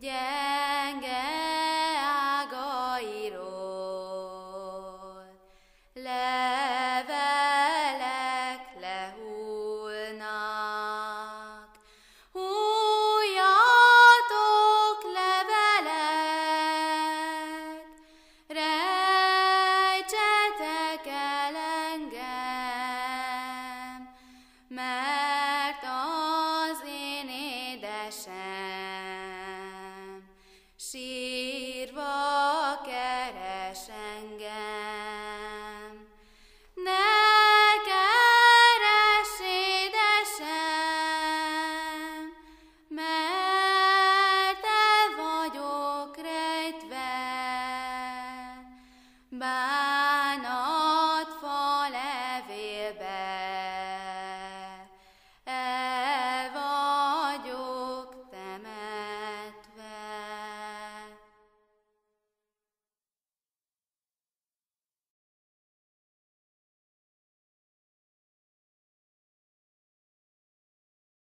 gyenge ágairól. Levelek lehullnak, Hújjatok levelek, rejtsetek el engem, mert sírva keres engem. Ne keres, édesem, mert el vagyok rejtve. Bár